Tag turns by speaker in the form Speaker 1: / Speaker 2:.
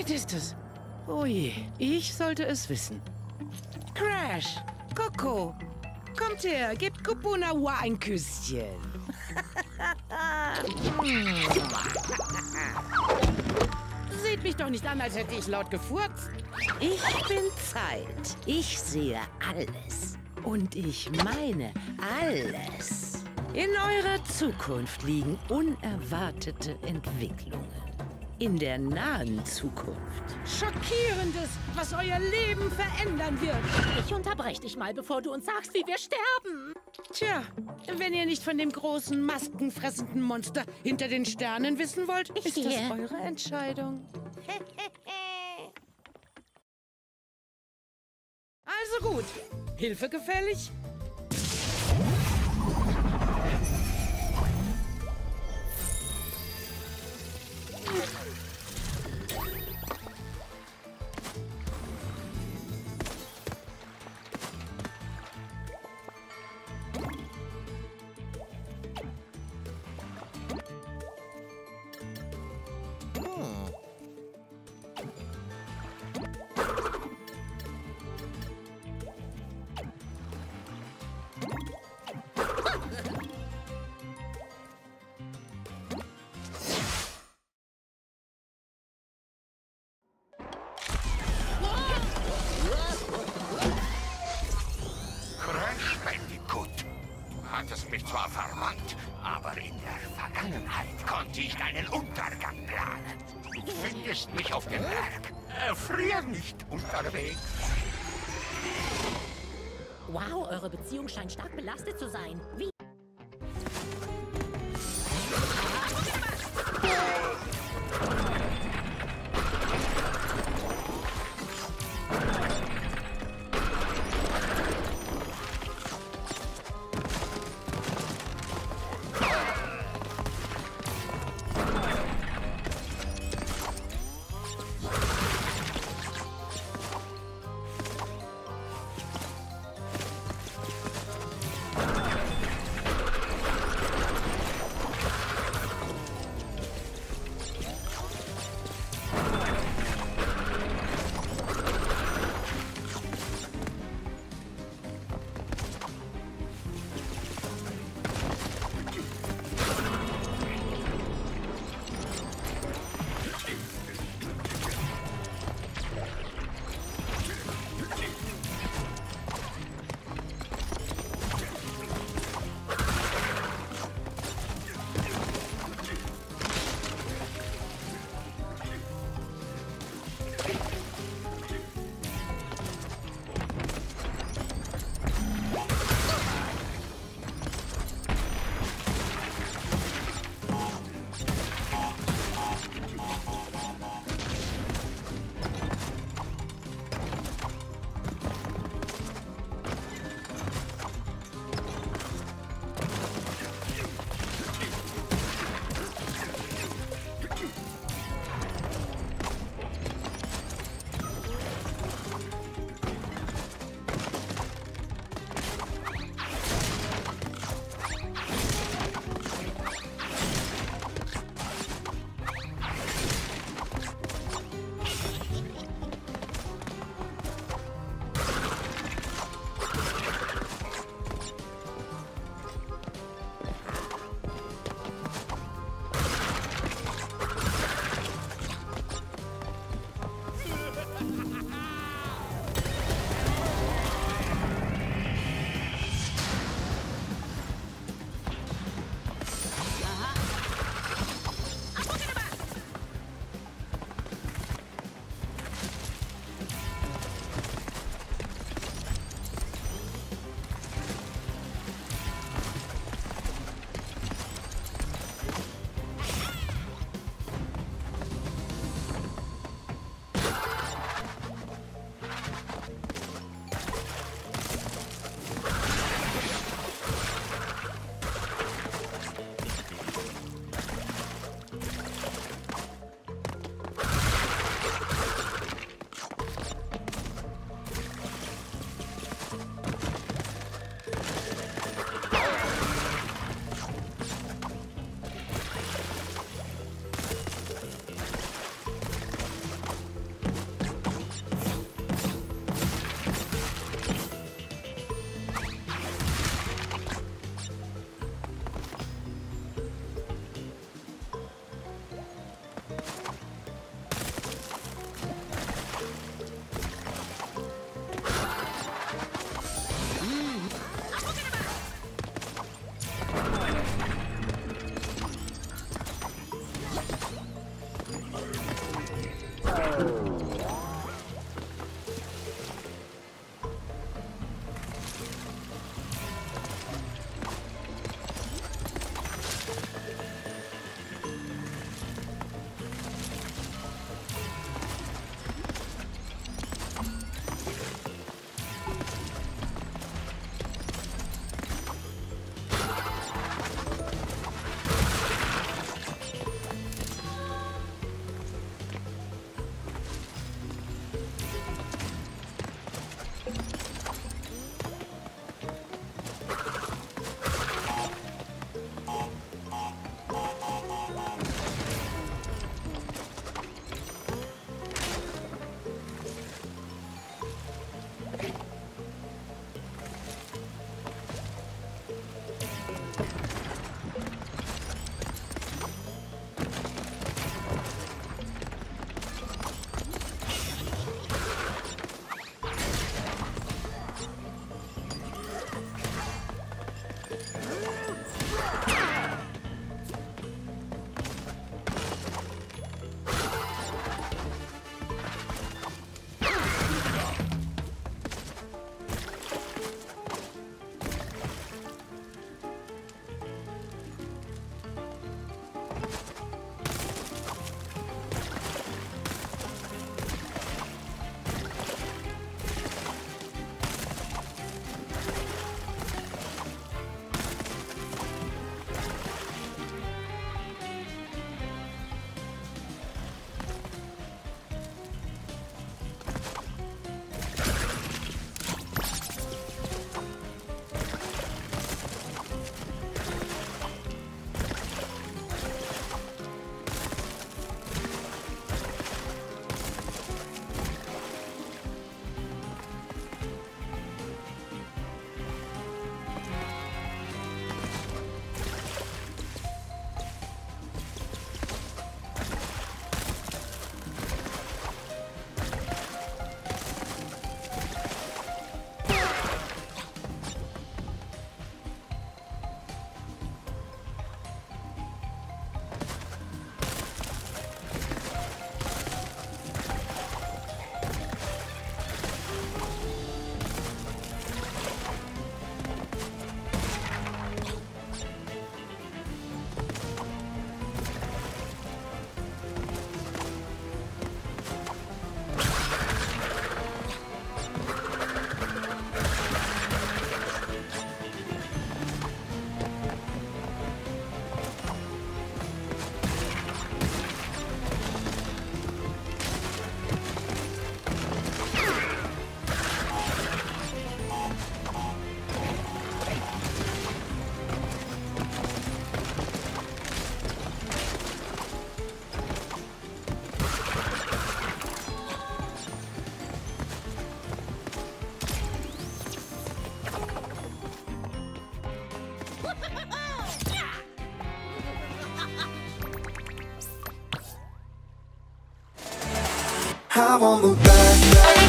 Speaker 1: spät ist es. Oh je, ich sollte es wissen. Crash, Coco, kommt her, gebt Kupunawa ein Küsschen. Seht mich doch nicht an, als hätte ich laut gefurzt.
Speaker 2: Ich bin Zeit. Ich sehe alles. Und ich meine alles. In eurer Zukunft liegen unerwartete Entwicklungen. In der nahen Zukunft.
Speaker 1: Schockierendes, was euer Leben verändern wird.
Speaker 3: Ich unterbreche dich mal, bevor du uns sagst, wie wir sterben.
Speaker 1: Tja, wenn ihr nicht von dem großen, maskenfressenden Monster hinter den Sternen wissen wollt,
Speaker 3: Ich
Speaker 1: ist das eure Entscheidung. Also gut. Hilfe gefällig?
Speaker 4: In der Vergangenheit konnte ich deinen Untergang planen. Du findest mich auf dem Berg. Erfrier nicht unterwegs.
Speaker 3: Wow, eure Beziehung scheint stark belastet zu sein. Wie?
Speaker 5: I'm on the back